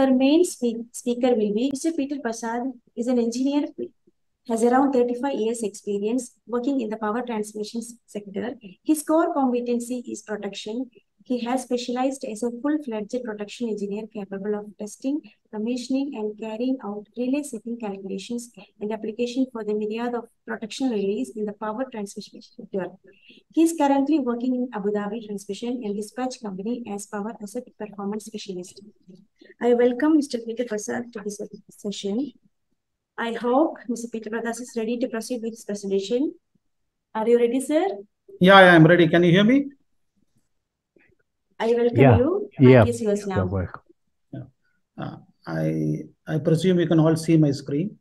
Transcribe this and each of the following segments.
Our main spe- speaker will be Mr. Peter Prasad. is an engineer, has around 35 years experience working in the power transmission sector. His core competency is protection. He has specialized as a full-fledged protection engineer capable of testing, commissioning, and carrying out relay setting calculations and application for the myriad of protection relays in the power transmission sector. He is currently working in Abu Dhabi Transmission and Dispatch Company as Power Asset Performance Specialist. I welcome Mr. Peter Prasad to this session. I hope Mr. Peter Prasad is ready to proceed with his presentation. Are you ready, sir? Yeah, I am ready. Can you hear me? I welcome Yeah, you. yeah, Mic is yours You're now. welcome. Uh, I I presume you can all see my screen.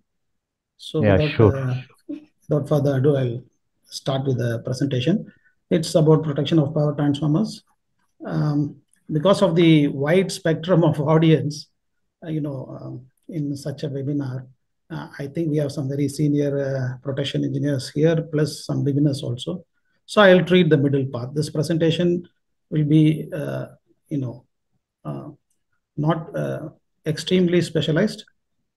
So Yeah, without, sure. uh, without further ado, I'll start with the presentation. It's about protection of power transformers. Um, because of the wide spectrum of audience, uh, you know, um, in such a webinar, uh, I think we have some very senior uh, protection engineers here, plus some beginners also. So I'll treat the middle path. This presentation will be, uh, you know, not extremely specialized,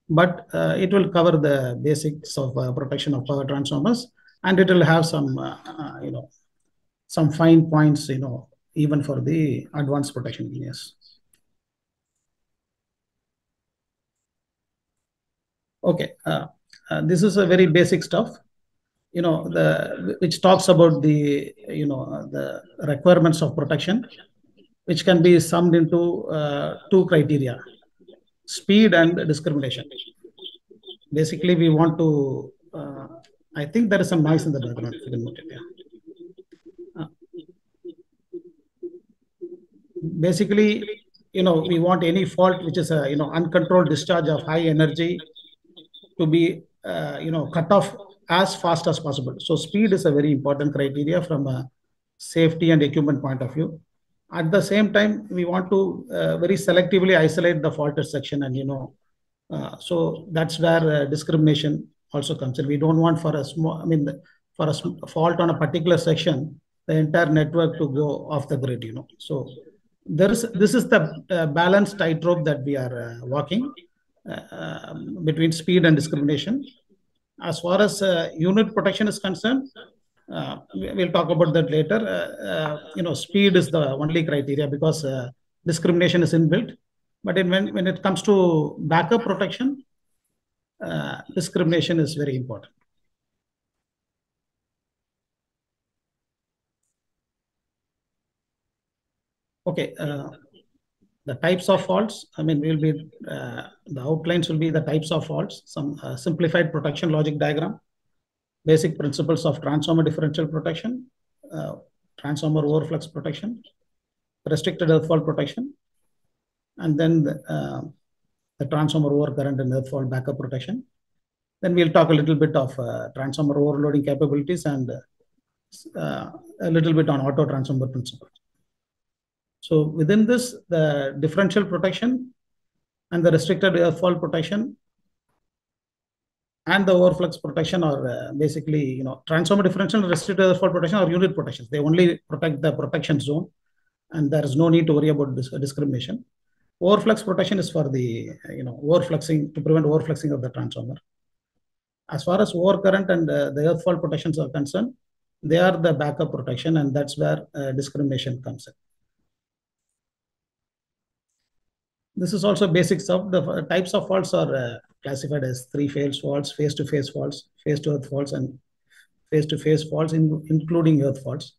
but uh, it will cover the basics of uh, protection of power transformers, and it will have some, uh, you know, some fine points, you know, even for the advanced protection engineers. Okay, uh, uh, this is a very basic stuff, you know, the which talks about the, you know, uh, the requirements of protection, which can be summed into uh, two criteria: speed and discrimination. Basically, we want to. Uh, I think there is some noise in the background. if you can note it, yeah. Uh, basically, you know, we want any fault which is a you know uncontrolled discharge of high energy to be uh, you know cut off as fast as possible. So speed is a very important criteria from a safety and equipment point of view. At the same time, we want to uh, very selectively isolate the faulted section, and you know, uh, so that's where uh, discrimination also comes in. We don't want for a small, I mean, for a fault on a particular section, the entire network to go off the grid. You know, so there is this is the uh, balanced tightrope that we are uh, walking uh, um, between speed and discrimination. As far as uh, unit protection is concerned, uh, we- we'll talk about that later. Uh, you know, speed is the only criteria because discrimination is inbuilt. But in, when, when it comes to backup protection, discrimination is very important. Okay, uh, the types of faults, I mean, will be, uh, the outlines will be the types of faults, some uh, simplified protection logic diagram, basic principles of transformer differential protection, uh, transformer overflux protection, restricted earth fault protection, and then the, uh, the transformer overcurrent and earth fault backup protection. Then we'll talk a little bit of uh, transformer overloading capabilities and a little bit on auto transformer principles. So within this, the differential protection and the restricted fault protection and the overflux protection are uh, basically, you know, transformer differential and restricted fault protection are unit protections. They only protect the protection zone and there is no need to worry about this discrimination. Overflux protection is for the, you know, overfluxing, to prevent overfluxing of the transformer. As far as overcurrent and uh, the fault protections are concerned, they are the backup protection and that's where uh, discrimination comes in. This is also basics of the types of faults are uh, classified as three phase faults, phase-to-phase faults, phase-to-earth faults, and phase-to-phase faults, in, including earth faults.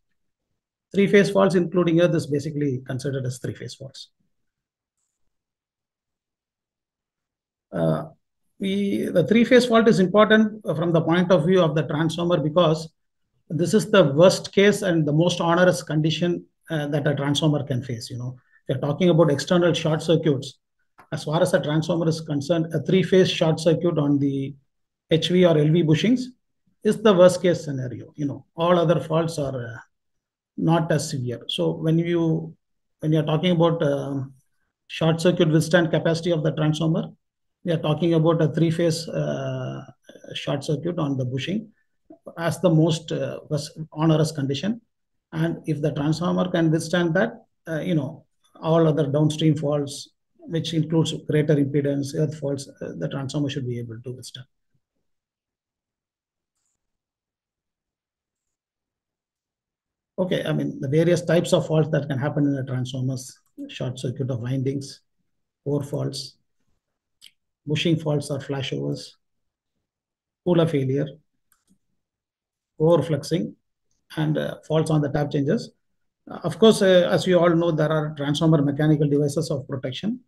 Three phase faults, including earth, is basically considered as three phase faults. Uh, we, the three phase fault is important from the point of view of the transformer because this is the worst case and the most onerous condition uh, that a transformer can face. You know, if you're talking about external short circuits, as far as a transformer is concerned, a three-phase short circuit on the HV or LV bushings is the worst case scenario. You know, all other faults are uh, not as severe. So when you when you're talking about um short circuit withstand capacity of the transformer, we are talking about a three-phase uh, short circuit on the bushing as the most uh, onerous condition. And if the transformer can withstand that, uh, you know, all other downstream faults which includes greater impedance, earth faults, uh, the transformer should be able to withstand. Okay, I mean, the various types of faults that can happen in the transformers, short circuit of windings, core faults, bushing faults or flashovers, cooler failure, overfluxing, and uh, faults on the tap changes. Of course, uh, as you all know, there are transformer mechanical devices of protection.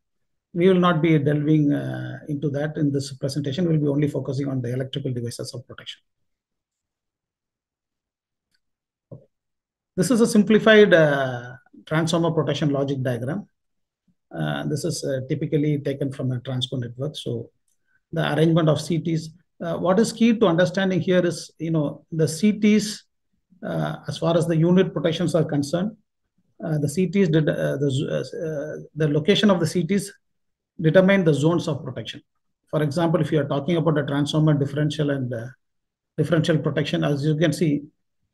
We will not be delving uh, into that in this presentation. We'll be only focusing on the electrical devices of protection. This is a simplified uh, transformer protection logic diagram. Uh, this is uh, typically taken from a transco network. So the arrangement of CTs. Uh, what is key to understanding here is, you know, the CTs, Uh, as far as the unit protections are concerned, uh, the CTs did uh, the uh, the location of the CTs determine the zones of protection. For example, if you are talking about a transformer differential and differential protection, as you can see,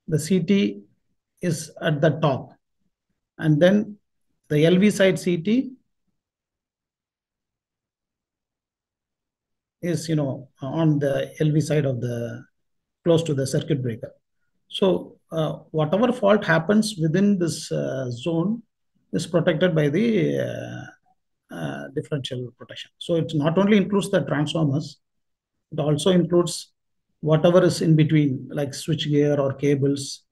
the CT is at the top. And then the LV side CT is, you know, on the LV side of the, close to the circuit breaker. So uh, whatever fault happens within this uh, zone is protected by the uh, uh differential protection. So it not only includes the transformers, it also includes whatever is in between, like switch gear or cables,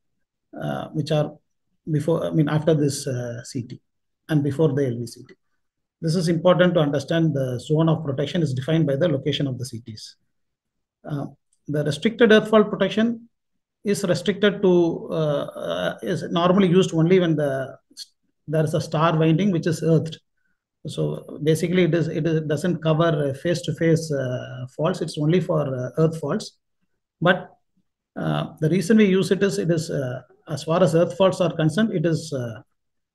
uh, which are before, I mean, after this uh, CT and before the LVCT. This is important to understand the zone of protection is defined by the location of the CTs. The restricted earth fault protection is restricted to, uh, uh, is normally used only when the there is a star winding which is earthed. So basically it is it is, doesn't cover phase-to-phase -face, faults, it's only for earth faults. But the reason we use it is it is as far as earth faults are concerned, it is uh,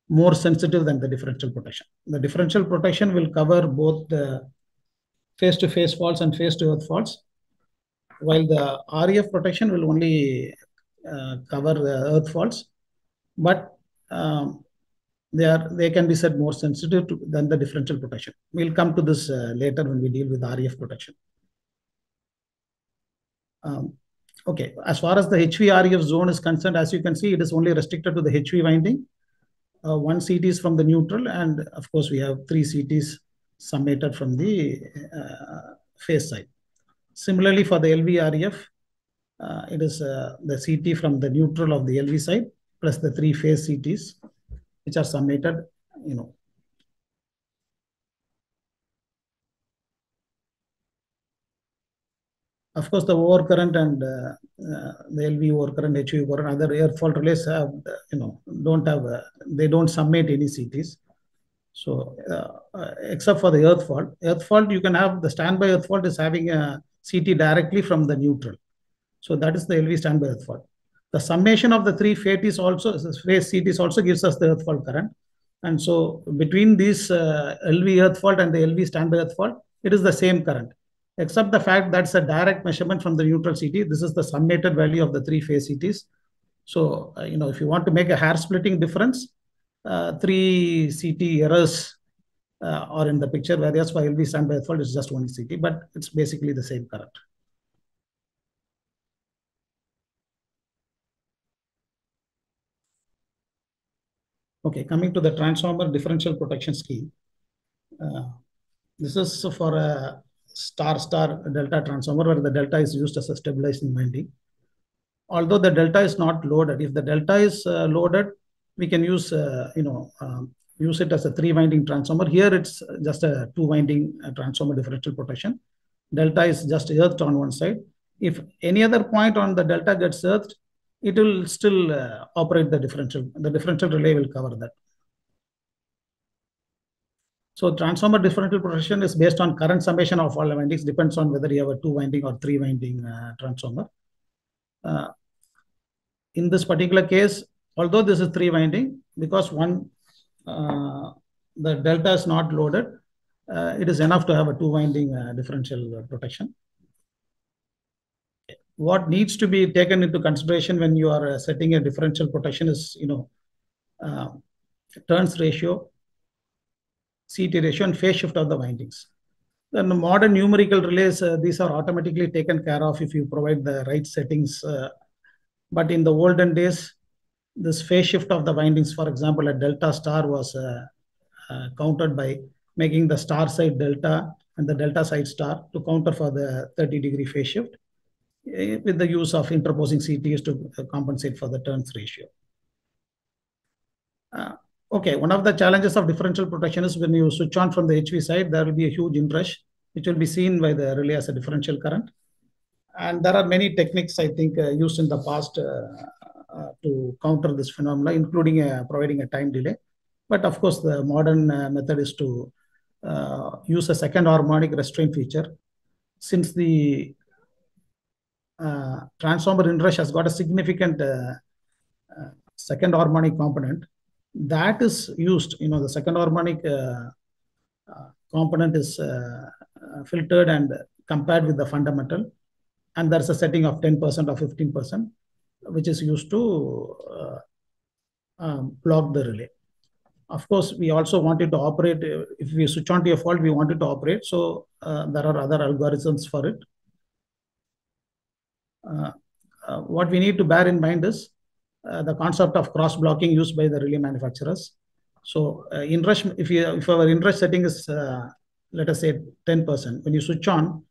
more sensitive than the differential protection. The differential protection will cover both the phase-to-phase faults and phase-to-earth faults, while the REF protection will only uh, cover the earth faults, but um, they are they can be said more sensitive to, than the differential protection. We'll come to this uh, later when we deal with REF protection. Um, Okay, as far as the HV HVREF zone is concerned, as you can see, it is only restricted to the HV winding. Uh, one CT is from the neutral, and of course, we have three CTs summated from the uh, phase side. Similarly, for the LVREF, uh, it is uh, the CT from the neutral of the LV side plus the three phase CTs, which are summated, you know, Of course, the overcurrent and uh, uh, the LV overcurrent, HV overcurrent, other air fault relays have, you know, don't have, uh, they don't summate any CTs. So, uh, except for the earth fault, earth fault, you can have the standby earth fault is having a CT directly from the neutral. So that is the LV standby earth fault. The summation of the three phase also, phase CTs also gives us the earth fault current. And so between these uh, LV earth fault and the LV standby earth fault, it is the same current except the fact that's a direct measurement from the neutral CT. This is the summated value of the three phase CTs. So, uh, you know, if you want to make a hair splitting difference, uh, three CT errors uh, are in the picture, whereas for LV standby fault is just one CT, but it's basically the same current. Okay, coming to the transformer differential protection scheme. Uh, this is for a star-star delta transformer where the delta is used as a stabilizing winding. Although the delta is not loaded, if the delta is uh, loaded, we can use, uh, you know, um, use it as a three-winding transformer. Here it's just a two-winding uh, transformer differential protection. Delta is just earthed on one side. If any other point on the delta gets earthed, it will still uh, operate the differential. The differential relay will cover that. So transformer differential protection is based on current summation of all windings, depends on whether you have a two winding or three winding uh, transformer. Uh, in this particular case, although this is three winding, because one, the delta is not loaded, uh, it is enough to have a two winding uh, differential protection. What needs to be taken into consideration when you are uh, setting a differential protection is, you know, turns ratio, CT ratio and phase shift of the windings. Then the modern numerical relays, uh, these are automatically taken care of if you provide the right settings. Uh, but in the olden days, this phase shift of the windings, for example, a delta star was uh, uh, counted by making the star side delta and the delta side star to counter for the 30 degree phase shift uh, with the use of interposing CTs to uh, compensate for the turns ratio. Uh, okay, one of the challenges of differential protection is when you switch on from the HV side, there will be a huge inrush, which will be seen by the relay as a differential current. And there are many techniques, I think, uh, used in the past uh, to counter this phenomena, including uh, providing a time delay. But of course, the modern uh, method is to uh, use a second harmonic restraint feature. Since the uh, transformer inrush has got a significant uh, uh, second harmonic component, that is used, you know, the second harmonic uh, uh, component is uh, uh, filtered and compared with the fundamental. And there's a setting of 10% or 15%, which is used to uh, um, block the relay. Of course, we also wanted to operate, if we switch on to a fault, we wanted to operate. So uh, there are other algorithms for it. Uh, uh, what we need to bear in mind is uh, the concept of cross blocking used by the relay manufacturers. So uh, inrush, if you if our inrush setting is let us say 10%, when you switch on,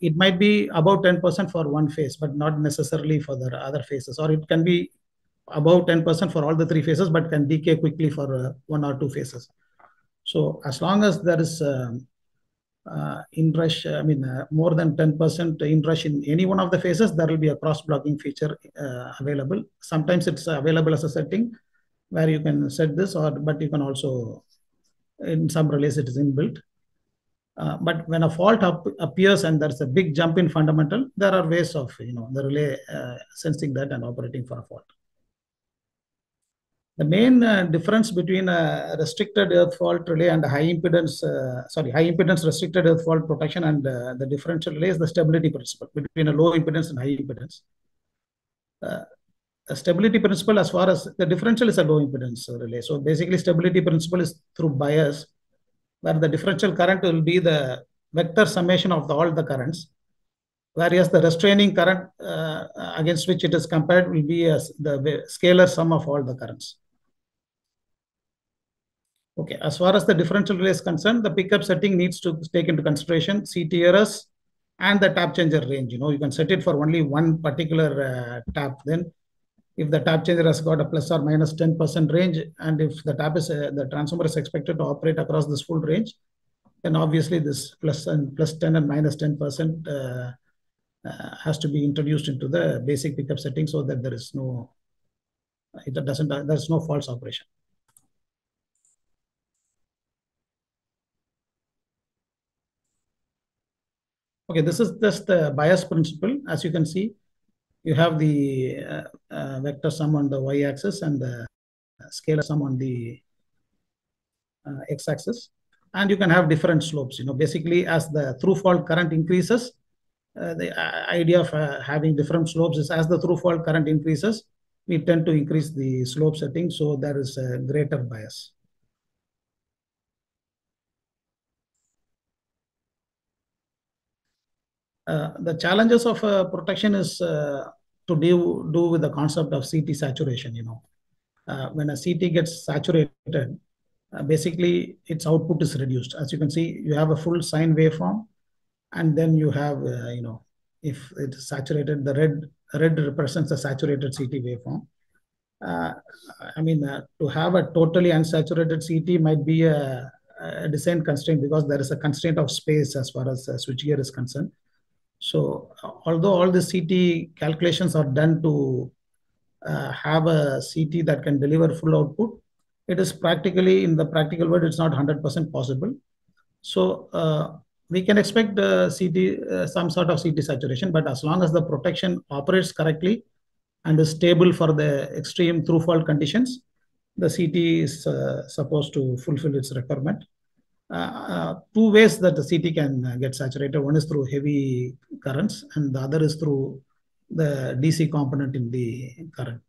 it might be about 10% for one phase, but not necessarily for the other phases, or it can be above 10% for all the three phases, but can decay quickly for uh, one or two phases. So as long as there is um, uh, inrush, I mean, uh, more than 10% inrush in any one of the phases, there will be a cross-blocking feature uh, available. Sometimes it's available as a setting where you can set this, or but you can also, in some relays, it is inbuilt. Uh, but when a fault up, appears and there's a big jump in fundamental, there are ways of, you know, the relay uh, sensing that and operating for a fault. The main uh, difference between a restricted earth fault relay and high impedance, uh, sorry, high impedance restricted earth fault protection and uh, the differential relay is the stability principle between a low impedance and high impedance. A stability principle as far as the differential is a low impedance relay. So basically stability principle is through bias where the differential current will be the vector summation of the, all the currents whereas the restraining current uh, against which it is compared will be as the scalar sum of all the currents. Okay, as far as the differential relay is concerned, the pickup setting needs to take into consideration CTRS and the tap changer range. You know, you can set it for only one particular uh, tap. Then, if the tap changer has got a plus or minus 10% range, and if the tap is uh, the transformer is expected to operate across this full range, then obviously this plus and plus 10 and minus 10% uh, uh, has to be introduced into the basic pickup setting so that there is no, it doesn't, there's no false operation. Okay, this is just the bias principle. As you can see, you have the uh, uh, vector sum on the y-axis and the scalar sum on the uh, x-axis. And you can have different slopes. You know, basically, as the through fault current increases, uh, the idea of uh, having different slopes is as the through fault current increases, we tend to increase the slope setting, so there is a greater bias. The challenges of uh, protection is uh, to do, do with the concept of CT saturation. You know, when a CT gets saturated, basically its output is reduced. As you can see, you have a full sine waveform, and then you have, you know, if it is saturated, the red red represents the saturated CT waveform. Uh, I mean, uh, to have a totally unsaturated CT might be a, a, design constraint because there is a constraint of space as far as uh, switchgear is concerned. So although all the CT calculations are done to uh, have a CT that can deliver full output, it is practically in the practical world, it's not 100% possible. So uh, we can expect uh, CT, some sort of CT saturation, but as long as the protection operates correctly and is stable for the extreme through fault conditions, the CT is uh, supposed to fulfill its requirement. Uh, uh, two ways that the CT can uh, get saturated. One is through heavy currents, and the other is through the DC component in the current.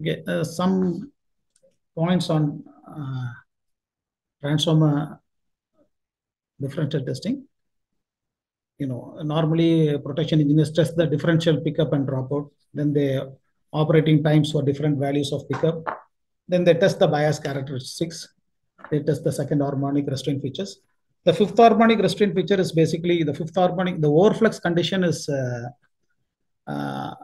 Okay, uh, some points on uh, transformer differential testing. You know, normally protection engineers test the differential pickup and dropout. Then they operating times for different values of pickup. Then they test the bias characteristics. They test the second harmonic restraint features. The fifth harmonic restraint feature is basically the fifth harmonic. The overflux condition is uh, uh,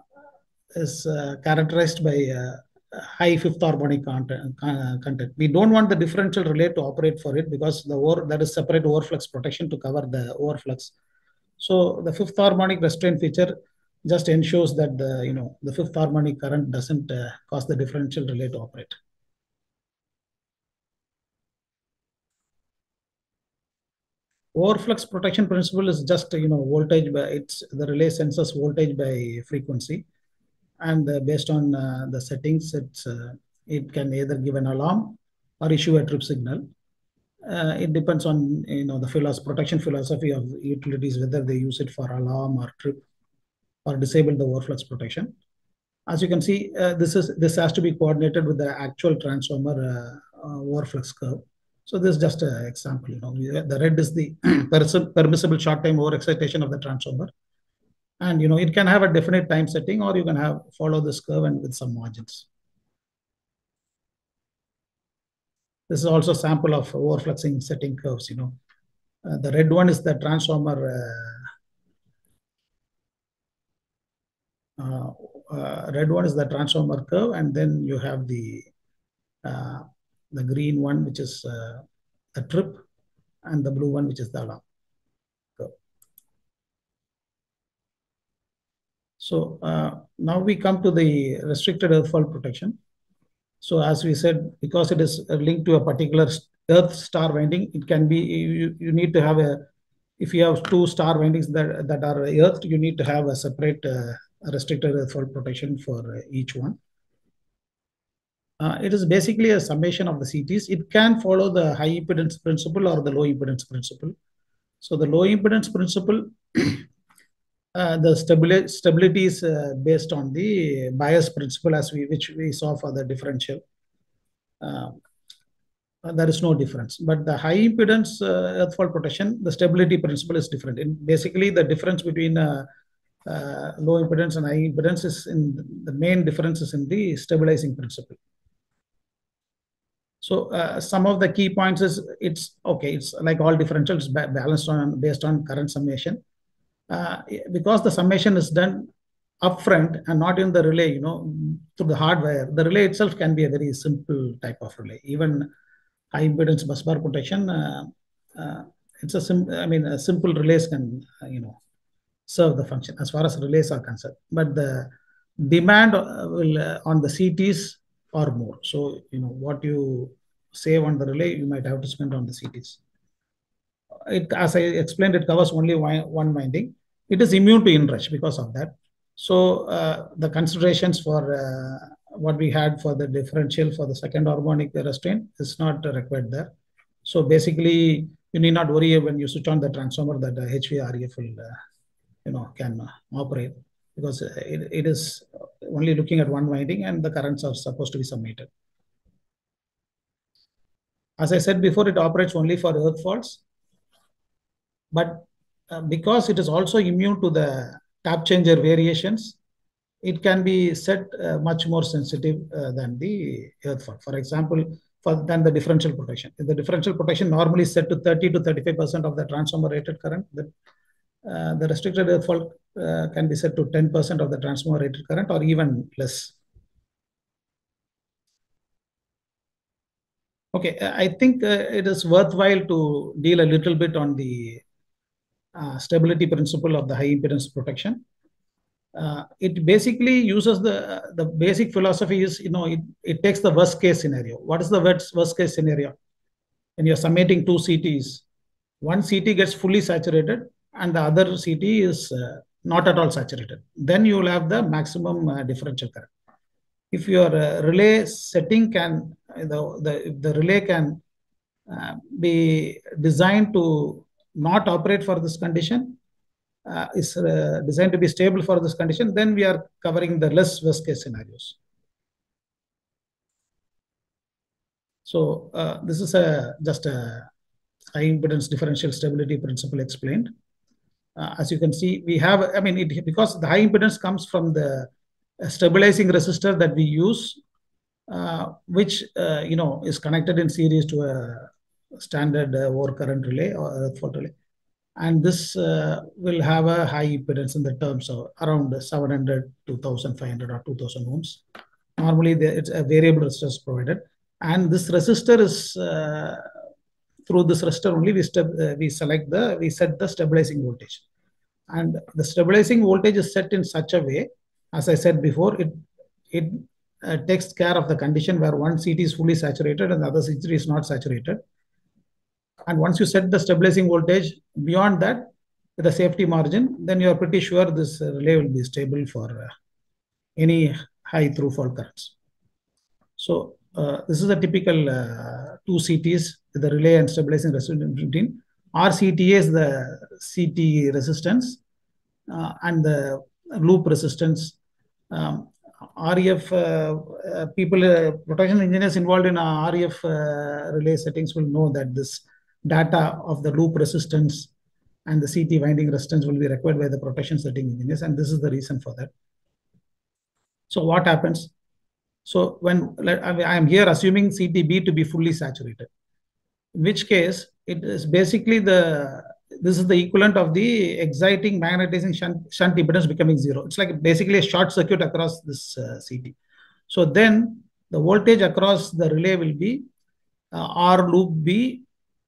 is uh, characterized by uh, high fifth harmonic content, content. We don't want the differential relay to operate for it because the over, there is separate overflux protection to cover the overflux. So the fifth harmonic restraint feature just ensures that the you know the fifth harmonic current doesn't uh, cause the differential relay to operate. Overflux protection principle is just you know voltage by it's the relay senses voltage by frequency, and uh, based on uh, the settings, uh, it can either give an alarm or issue a trip signal. Uh, it depends on you know the philosophy, protection philosophy of utilities whether they use it for alarm or trip or disable the overflux protection. As you can see, uh, this is this has to be coordinated with the actual transformer uh, overflux curve. So this is just an example. You know, the red is the permissible short time overexcitation of the transformer, and you know it can have a definite time setting, or you can have follow this curve and with some margins. This is also a sample of overfluxing setting curves. You know, uh, the red one is the transformer. Uh, uh, red one is the transformer curve, and then you have the uh, the green one, which is uh, the trip, and the blue one, which is the alarm. So uh, now we come to the restricted earth fault protection. So as we said, because it is linked to a particular earth star winding, it can be, you, you need to have a, if you have two star windings that, that are earthed, you need to have a separate uh, restricted earth fault protection for each one. Uh, it is basically a summation of the CTs. It can follow the high impedance principle or the low impedance principle. So the low impedance principle, uh, the stability, stability is uh, based on the bias principle as we which we saw for the differential. there is no difference. But the high impedance earth fault protection, the stability principle is different. And basically, the difference between uh, low impedance and high impedance is in the main difference is in the stabilizing principle. So uh, some of the key points is it's okay. It's like all differentials ba balanced on based on current summation. Uh, because the summation is done upfront and not in the relay, you know, through the hardware. The relay itself can be a very simple type of relay. Even high impedance bus bar protection, uh, uh, it's a sim. I mean, a simple relays can uh, you know serve the function as far as relays are concerned. But the demand will on the CTs or more. So, you know, what you save on the relay, you might have to spend on the CTs. It, as I explained, it covers only one winding. It is immune to inrush because of that. So, uh, the considerations for uh, what we had for the differential for the second harmonic restraint is not required there. So, basically, you need not worry when you switch on the transformer that HVREF will, uh, you know, can operate because it, it is only looking at one winding and the currents are supposed to be summated. As I said before, it operates only for earth faults. But uh, because it is also immune to the tap changer variations, it can be set uh, much more sensitive uh, than the earth fault. For example, for than the differential protection. If the differential protection normally is set to 30 to 35% of the transformer rated current, the, uh, the restricted earth fault uh, can be set to 10% of the transformer rated current or even less. Okay, I think uh, it is worthwhile to deal a little bit on the uh, stability principle of the high impedance protection. Uh, it basically uses the the basic philosophy is you know it, it takes the worst case scenario. What is the worst, worst case scenario? When you're summating two CTs, one CT gets fully saturated and the other CT is uh, not at all saturated. Then you will have the maximum uh, differential current. If your uh, relay setting can, the, the, the relay can uh, be designed to not operate for this condition, uh, is uh, designed to be stable for this condition, then we are covering the less worst case scenarios. So uh, this is a just a high impedance differential stability principle explained. Uh, as you can see, we have, I mean, it, because the high impedance comes from the stabilizing resistor that we use, uh, which, uh, you know, is connected in series to a standard uh, overcurrent relay or earth fault relay. And this uh, will have a high impedance in the terms of around 700 to 1500 or 2000 ohms. Normally, it's a variable resistor provided. And this resistor is uh, through this resistor only we step uh, we select the we set the stabilizing voltage and the stabilizing voltage is set in such a way as i said before it it uh, takes care of the condition where one CT is fully saturated and the other CT is not saturated and once you set the stabilizing voltage beyond that with a safety margin then you are pretty sure this relay will be stable for uh, any high through currents so uh, this is a typical uh, two CTs the relay and stabilizing resistance between. RCTA is the CT resistance uh, and the loop resistance. Um, REF uh, people, uh, protection engineers involved in REF relay settings will know that this data of the loop resistance and the CT winding resistance will be required by the protection setting engineers, and this is the reason for that. So what happens? So when I am here assuming CTB to be fully saturated, in which case it is basically the this is the equivalent of the exciting magnetizing shunt, shunt impedance becoming zero. It's like basically a short circuit across this uh, CT. So then the voltage across the relay will be uh, R loop B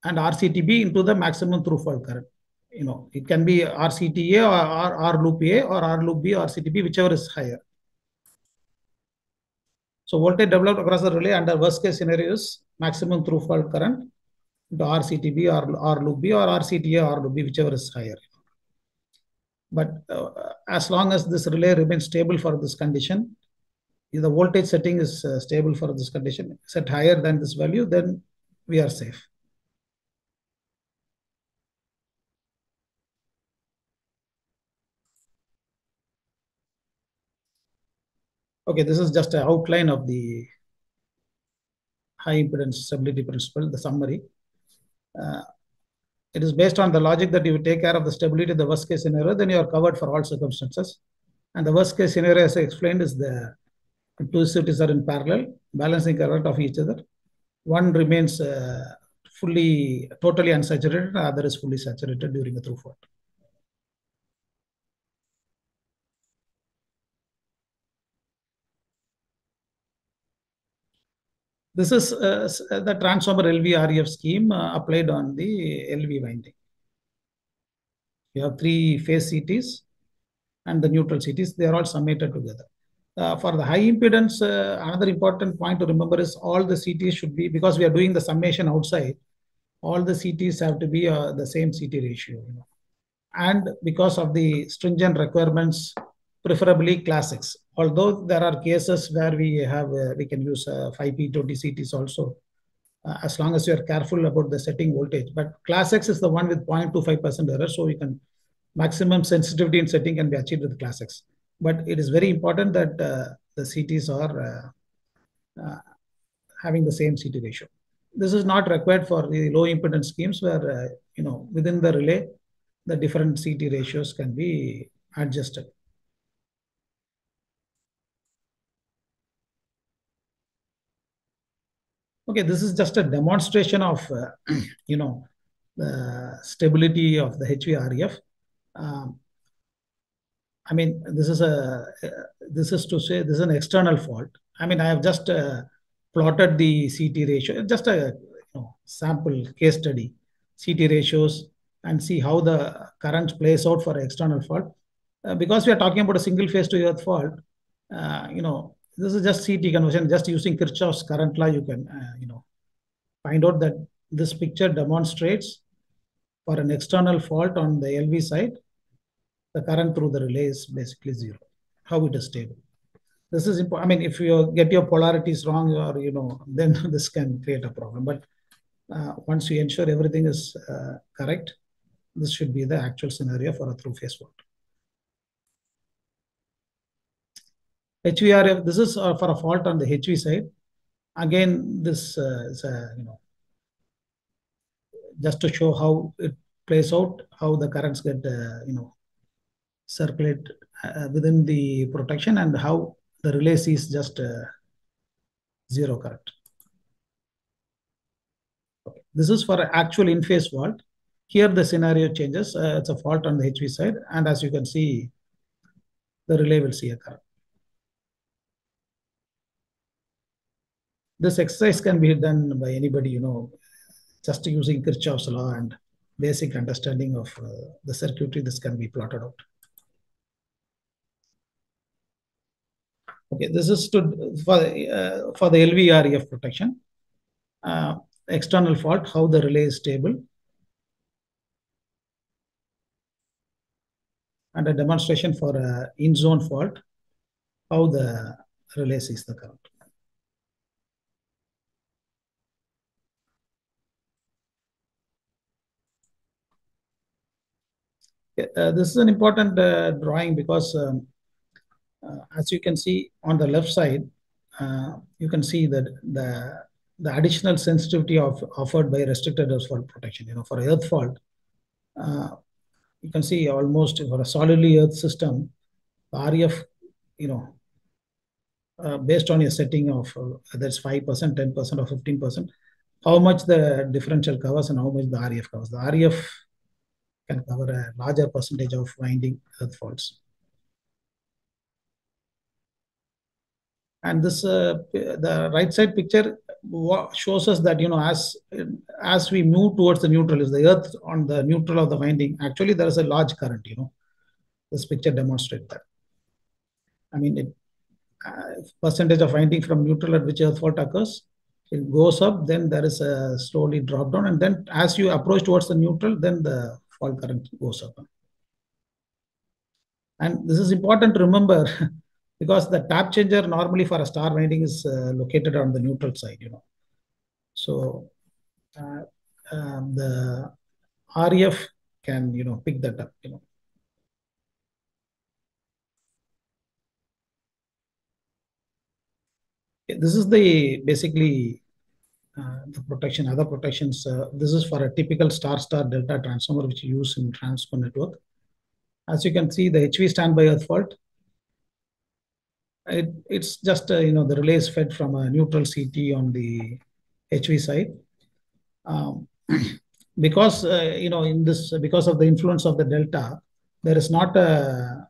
and RCTB into the maximum through fault current. You know, it can be RCTA or R, loop A or R loop B or RCTB, whichever is higher. So voltage developed across the relay under worst case scenarios, maximum through fault current into RCTB or R loop B or RCTA or loop B, whichever is higher. But uh, as long as this relay remains stable for this condition, if the voltage setting is uh, stable for this condition, set higher than this value, then we are safe. Okay, this is just an outline of the high impedance stability principle, the summary. Uh, it is based on the logic that you take care of the stability the worst case scenario, then you are covered for all circumstances. And the worst case scenario, as I explained, is the two CTs are in parallel, balancing current of each other. One remains uh, fully, totally unsaturated, the other is fully saturated during a through This is uh, the transformer LV-RF scheme uh, applied on the LV winding. You have three phase CTs and the neutral CTs. They are all summated together. Uh, for the high impedance, uh, another important point to remember is all the CTs should be, because we are doing the summation outside, all the CTs have to be uh, the same CT ratio. You know. And because of the stringent requirements, preferably class x although there are cases where we have uh, we can use uh, 5p20 cts also uh, as long as you are careful about the setting voltage. But class x is the one with 0.25 percent error so you can maximum sensitivity in setting can be achieved with class x. But it is very important that uh, the cts are uh, uh, having the same ct ratio. This is not required for the low impedance schemes where you know within the relay the different ct ratios can be adjusted Okay, this is just a demonstration of, uh, you know, the stability of the HVREF Um, I mean, this is a, uh, this is to say, this is an external fault. I mean, I have just uh, plotted the CT ratio, just a you know, sample case study, CT ratios, and see how the current plays out for external fault. Uh, because we are talking about a single phase to earth fault, uh, you know, this is just CT conversion, just using Kirchhoff's current law, you can, uh, you know, find out that this picture demonstrates for an external fault on the LV side, the current through the relay is basically zero, how it is stable. This is important. I mean, if you get your polarities wrong or, you know, then this can create a problem. But uh, once you ensure everything is uh, correct, this should be the actual scenario for a through phase fault. HVRF, this is uh, for a fault on the HV side. again, this uh, is a, you know, just to show how it plays out, how the currents get, uh, you know, circulate uh, within the protection and how the relay sees just uh, zero current. Okay. This is for actual in-phase fault. Here the scenario changes. Uh, it's a fault on the HV side. And as you can see, the relay will see a current. This exercise can be done by anybody, you know, just using Kirchhoff's law and basic understanding of uh, the circuitry, this can be plotted out. Okay, this is to, for, uh, for the LVREF protection. Uh, external fault, how the relay is stable. And a demonstration for a in-zone fault, how the relay sees the current. Uh, this is an important uh, drawing because um, uh, as you can see on the left side, uh, you can see that the the additional sensitivity of offered by restricted earth fault protection. You know, for earth fault, uh, you can see almost for a solidly earth system, the REF, you know, based on your setting of whether five percent, ten percent, or fifteen percent, how much the differential covers and how much the REF covers. The REF can cover a larger percentage of winding earth faults. And this, uh, the right side picture shows us that, you know, as, as we move towards the neutral, is the earth on the neutral of the winding, actually there is a large current, you know. This picture demonstrates that. I mean, it, uh, percentage of winding from neutral at which earth fault occurs, it goes up, then there is a slowly drop down. And then as you approach towards the neutral, then the fault current goes up. And this is important to remember because the tap changer normally for a star winding is uh, located on the neutral side, you know. So uh, um, the REF can, you know, pick that up, you know. This is the basically the protection, other protections. Uh, this is for a typical star-star delta transformer which you use in transco network. As you can see, the HV standby earth fault it, it's just, uh, you know, the relay is fed from a neutral CT on the HV side. Um, because, uh, you know, in this, because of the influence of the delta, there is not a,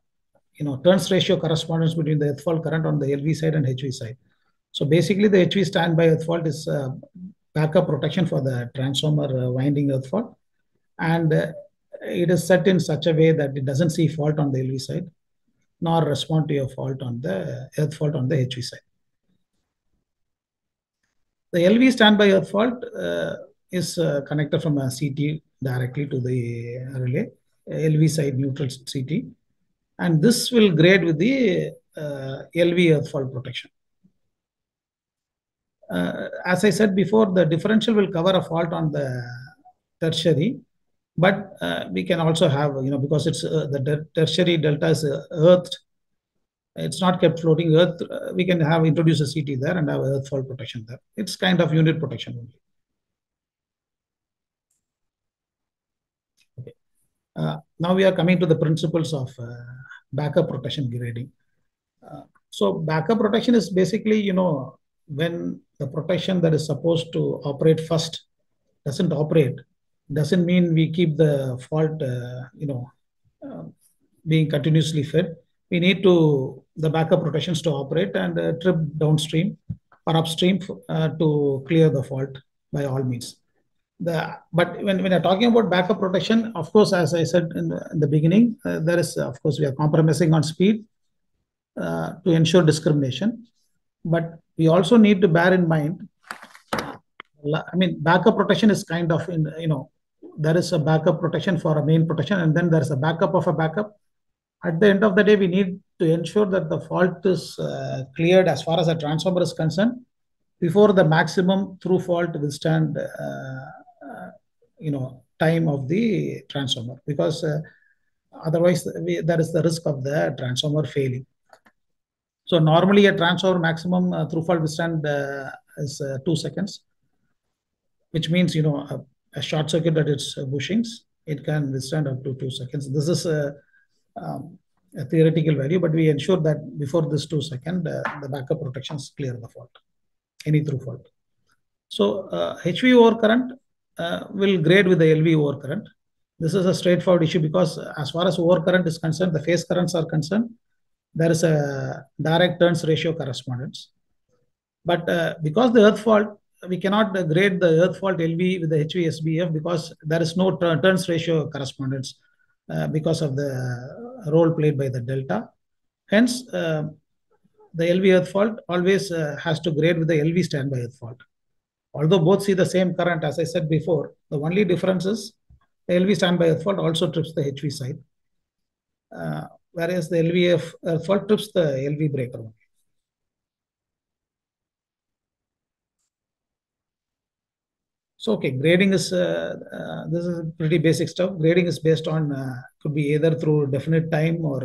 you know, turns ratio correspondence between the earth fault current on the LV side and HV side. So basically the HV standby earth fault is uh, backup protection for the transformer uh, winding earth fault. And uh, it is set in such a way that it doesn't see fault on the LV side nor respond to your fault on the earth fault on the HV side. The LV standby earth fault is connected from a CT directly to the relay, LV side neutral CT. And this will grade with the uh, LV earth fault protection. Uh, as I said before, the differential will cover a fault on the tertiary but uh, we can also have, you know, because it's uh, the tertiary delta is uh, earthed, it's not kept floating earth, uh, we can have introduce a CT there and have earth fault protection there. It's kind of unit protection only. Okay. Uh, now we are coming to the principles of backup protection grading. so backup protection is basically, you know, when the protection that is supposed to operate first doesn't operate, doesn't mean we keep the fault, uh, you know, uh, being continuously fed. We need to the backup protections to operate and uh, trip downstream or upstream uh, to clear the fault by all means. The but when when you're talking about backup protection, of course, as I said in the, in the beginning, uh, there is of course we are compromising on speed uh, to ensure discrimination, but we also need to bear in mind I mean, backup protection is kind of in, you know, there is a backup protection for a main protection, and then there's a backup of a backup. At the end of the day, we need to ensure that the fault is uh, cleared as far as a transformer is concerned before the maximum through fault withstand, uh, uh, you know, time of the transformer, because uh, otherwise we, there is the risk of the transformer failing. So normally a transformer maximum uh, through fault withstand uh, is uh, two seconds, which means you know a, a short circuit at its bushings, it can withstand up to two seconds. This is a, um, a theoretical value, but we ensure that before this two second, uh, the backup protections clear the fault, any through fault. So uh, HV uh, will grade with the LV overcurrent. This is a straightforward issue because as far as overcurrent is concerned, the phase currents are concerned, there is a direct turns ratio correspondence. But uh, because the earth fault, we cannot grade the earth fault LV with the HV SBF because there is no turns ratio correspondence uh, because of the role played by the delta. Hence, uh, the LV earth fault always uh, has to grade with the LV standby earth fault. Although both see the same current, as I said before, the only difference is the LV standby earth fault also trips the HV side, uh, whereas the LVF fault trips the LV breaker. So, okay, grading is, uh, uh, this is pretty basic stuff. Grading is based on, uh, could be either through definite time or,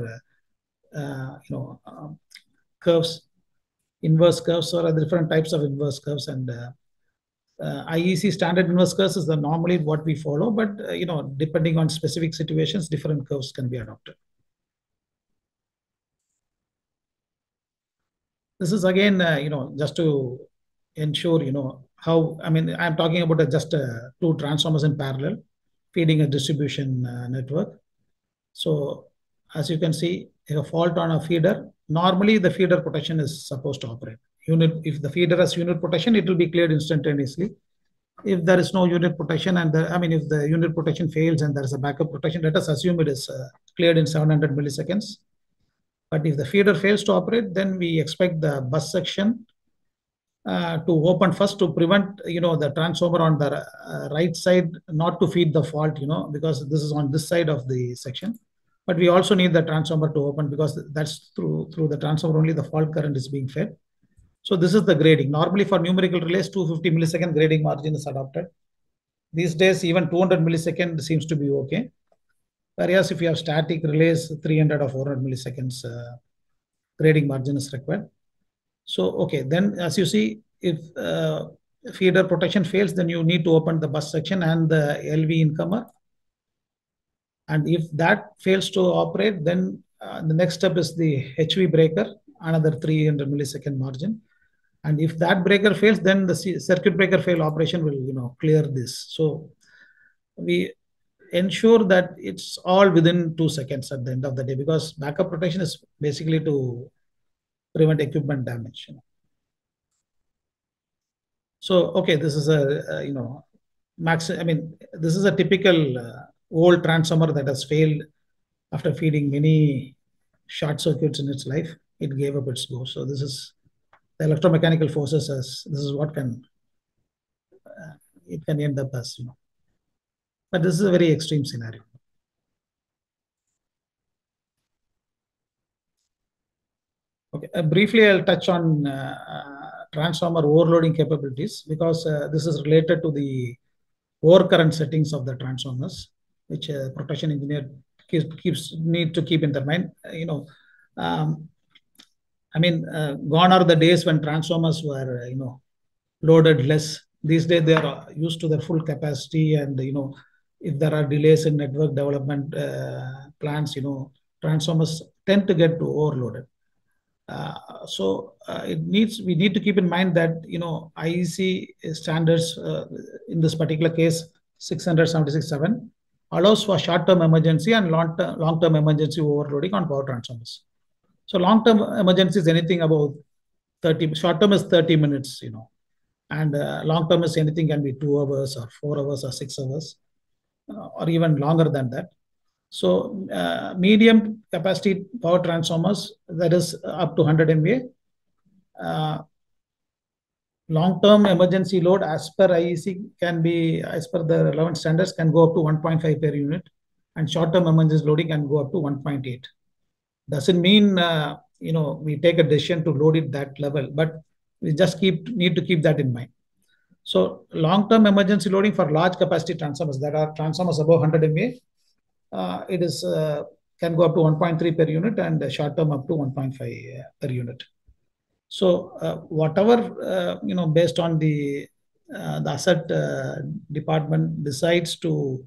uh, you know, um, curves, inverse curves or other different types of inverse curves. And uh, IEC standard inverse curves is the normally what we follow, but, you know, depending on specific situations, different curves can be adopted. This is again, you know, just to ensure, you know, how, I mean, I'm talking about just uh, two transformers in parallel feeding a distribution uh, network. So as you can see, a fault on a feeder, normally the feeder protection is supposed to operate. Unit, if the feeder has unit protection, it will be cleared instantaneously. If there is no unit protection and the, I mean, if the unit protection fails and there is a backup protection, let us assume it is uh, cleared in 700 milliseconds. But if the feeder fails to operate, then we expect the bus section uh, to open first to prevent you know the transformer on the uh, right side not to feed the fault you know because this is on this side of the section. But we also need the transformer to open because that's through through the transformer only the fault current is being fed. So this is the grading. Normally for numerical relays 250 millisecond grading margin is adopted. These days even 200 millisecond seems to be okay whereas if you have static relays 300 or 400 milliseconds uh, grading margin is required so, okay, then as you see, if uh, feeder protection fails, then you need to open the bus section and the LV incomer. And if that fails to operate, then uh, the next step is the HV breaker, another 300 millisecond margin. And if that breaker fails, then the circuit breaker fail operation will, you know, clear this. So we ensure that it's all within two seconds at the end of the day because backup protection is basically to prevent equipment damage. You know. So, okay, this is a, a, you know, max, I mean, this is a typical uh, old transformer that has failed after feeding many short circuits in its life. It gave up its go. So this is the electromechanical forces as this is what can, uh, it can end up as, you know. But this is a very extreme scenario. Okay, uh, briefly, I'll touch on uh, transformer overloading capabilities because uh, this is related to the overcurrent settings of the transformers, which a protection engineer keeps, keeps need to keep in their mind. You know, um, I mean, uh, gone are the days when transformers were, you know, loaded less. These days they are used to their full capacity, and you know, if there are delays in network development uh, plans, you know, transformers tend to get overloaded. Uh, so uh, it needs we need to keep in mind that you know IEC standards uh, in this particular case 676.7 allows for short-term emergency and long-term long-term emergency overloading on power transformers. So long-term emergency is anything about 30 short-term is 30 minutes, you know, and uh, long-term is anything can be two hours or four hours or six hours or even longer than that. So uh, medium capacity power transformers, that is up to 100 MVA. Uh, Long-term emergency load as per IEC can be, as per the relevant standards, can go up to 1.5 per unit. And short-term emergency loading can go up to 1.8. Doesn't mean, uh, you know, we take a decision to load it that level, but we just keep need to keep that in mind. So long-term emergency loading for large capacity transformers that are transformers above 100 MVA, uh, it is uh, can go up to 1.3 per unit and short term up to 1.5 per unit. So uh, whatever uh, you know, based on the uh, the asset uh, department decides to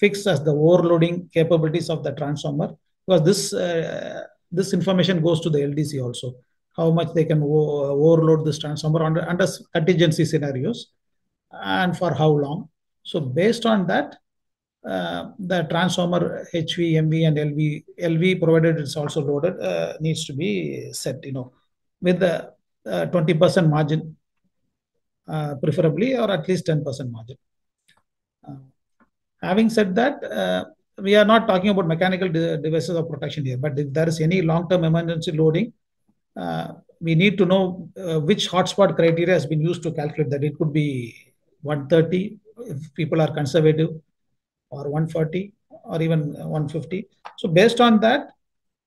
fix as the overloading capabilities of the transformer, because this uh, this information goes to the LDC also, how much they can overload this transformer under under contingency scenarios, and for how long. So based on that, uh, the transformer HV, MV, and LV, LV provided it's also loaded, uh, needs to be set, you know, with the 20% margin, uh, preferably, or at least 10% margin. Uh, having said that, uh, we are not talking about mechanical de devices of protection here, but if there is any long-term emergency loading, we need to know which hotspot criteria has been used to calculate that. It could be 130 if people are conservative or 140 or even 150. So based on that,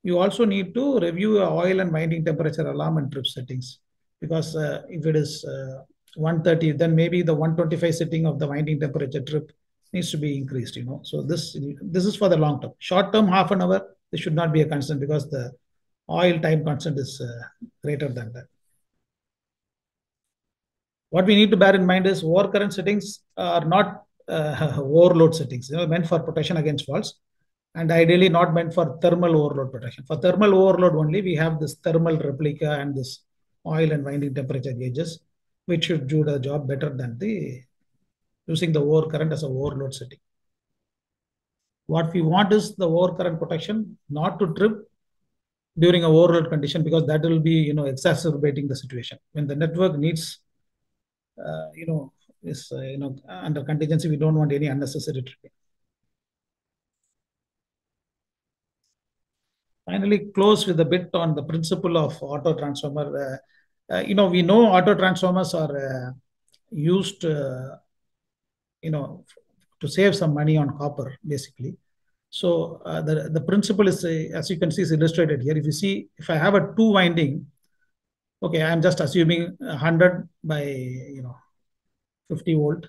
you also need to review oil and winding temperature alarm and trip settings. Because uh, if it is uh, 130, then maybe the 125 setting of the winding temperature trip needs to be increased, you know. So this, this is for the long term. Short term, half an hour, this should not be a concern because the oil time constant is uh, greater than that. What we need to bear in mind is overcurrent settings are not uh, overload settings, you know, meant for protection against faults and ideally not meant for thermal overload protection. For thermal overload only, we have this thermal replica and this oil and winding temperature gauges, which should do the job better than the using the overcurrent as a overload setting. What we want is the overcurrent protection not to trip during a overload condition because that will be you know exacerbating the situation. When the network needs uh, you know is uh, you know under contingency, we don't want any unnecessary tripping. Finally, close with a bit on the principle of auto transformer. Uh, uh, you know, we know auto transformers are uh, used, uh, you know, to save some money on copper, basically. So uh, the the principle is, as you can see, is illustrated here. If you see, if I have a two winding, okay, I'm just assuming 100 by you know 50 volt.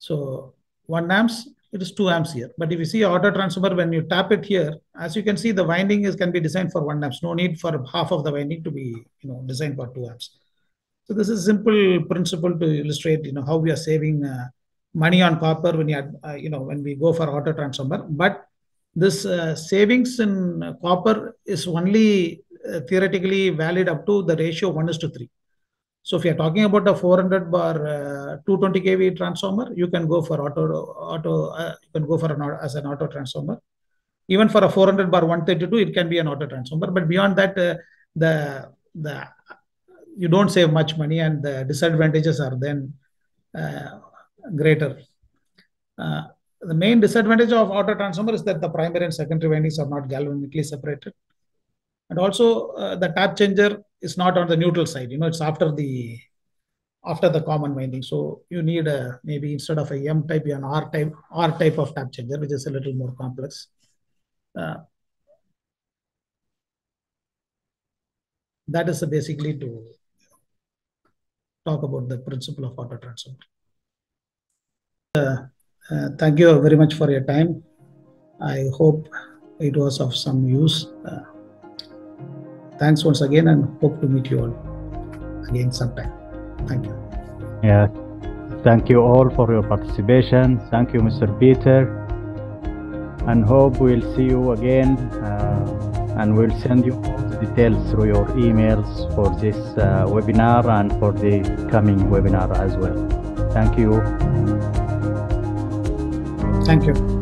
So 1 amps, it is 2 amps here. But if you see auto transformer, when you tap it here, as you can see, the winding is can be designed for 1 amps. No need for half of the winding to be you know designed for 2 amps. So this is simple principle to illustrate you know how we are saving uh, money on copper when you uh, you know when we go for auto transformer. But this uh, savings in copper is only uh, theoretically valid up to the ratio 1 is to 3. So if you're talking about a 400 bar uh, 220 kV transformer, you can go for auto auto. Uh, you can go for an as an auto transformer. Even for a 400 bar 132, it can be an auto transformer. But beyond that, uh, the the you don't save much money, and the disadvantages are then uh, greater. Uh, the main disadvantage of auto transformer is that the primary and secondary windings are not galvanically separated. And also uh, the tap changer is not on the neutral side you know it's after the after the common winding. So you need a maybe instead of a m type an r type r type of tap changer which is a little more complex. Uh, that is basically to talk about the principle of auto transformer thank you very much for your time i hope it was of some use uh, thanks once again and hope to meet you all again sometime. Thank you. Yeah. Thank you all for your participation. Thank you, Mr. Peter. And hope we'll see you again. Uh, and we'll send you all the details through your emails for this uh, webinar and for the coming webinar as well. Thank you. Thank you.